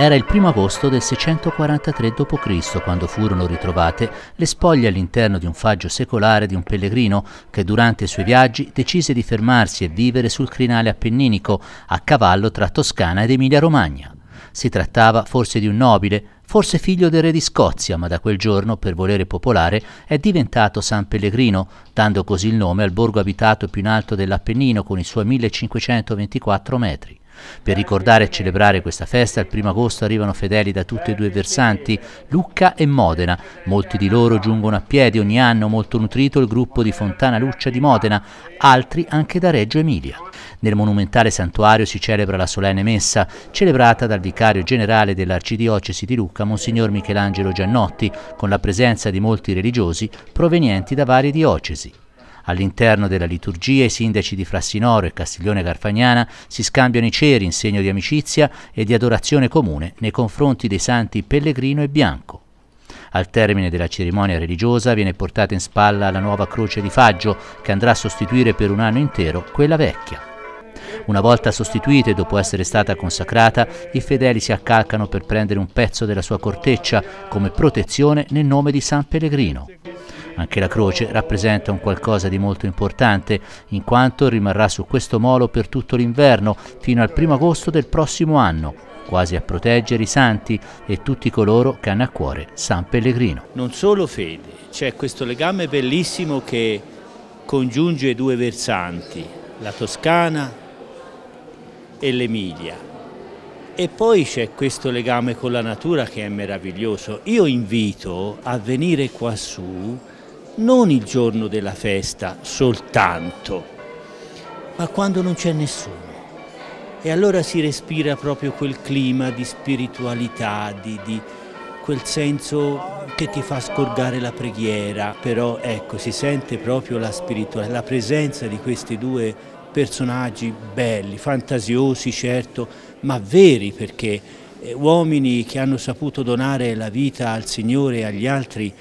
Era il primo agosto del 643 d.C. quando furono ritrovate le spoglie all'interno di un faggio secolare di un pellegrino che durante i suoi viaggi decise di fermarsi e vivere sul crinale appenninico a cavallo tra Toscana ed Emilia-Romagna. Si trattava forse di un nobile, forse figlio del re di Scozia, ma da quel giorno, per volere popolare, è diventato San Pellegrino, dando così il nome al borgo abitato più in alto dell'Appennino con i suoi 1524 metri. Per ricordare e celebrare questa festa, il primo agosto arrivano fedeli da tutti e due i versanti, Lucca e Modena. Molti di loro giungono a piedi ogni anno, molto nutrito il gruppo di Fontana Luccia di Modena, altri anche da Reggio Emilia. Nel monumentale santuario si celebra la solenne messa, celebrata dal vicario generale dell'Arcidiocesi di Lucca, Monsignor Michelangelo Giannotti, con la presenza di molti religiosi provenienti da varie diocesi. All'interno della liturgia i sindaci di Frassinoro e Castiglione Garfagnana si scambiano i ceri in segno di amicizia e di adorazione comune nei confronti dei santi Pellegrino e Bianco. Al termine della cerimonia religiosa viene portata in spalla la nuova croce di faggio che andrà a sostituire per un anno intero quella vecchia. Una volta sostituita e dopo essere stata consacrata, i fedeli si accalcano per prendere un pezzo della sua corteccia come protezione nel nome di San Pellegrino. Anche la croce rappresenta un qualcosa di molto importante, in quanto rimarrà su questo molo per tutto l'inverno, fino al primo agosto del prossimo anno, quasi a proteggere i santi e tutti coloro che hanno a cuore San Pellegrino. Non solo fede, c'è questo legame bellissimo che congiunge due versanti, la Toscana e l'Emilia. E poi c'è questo legame con la natura che è meraviglioso. Io invito a venire quassù non il giorno della festa soltanto, ma quando non c'è nessuno. E allora si respira proprio quel clima di spiritualità, di, di quel senso che ti fa scorgare la preghiera, però ecco, si sente proprio la spiritualità, la presenza di questi due personaggi belli, fantasiosi certo, ma veri perché eh, uomini che hanno saputo donare la vita al Signore e agli altri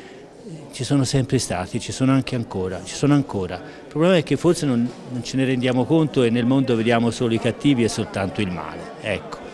ci sono sempre stati, ci sono anche ancora, ci sono ancora. Il problema è che forse non, non ce ne rendiamo conto e nel mondo vediamo solo i cattivi e soltanto il male. Ecco.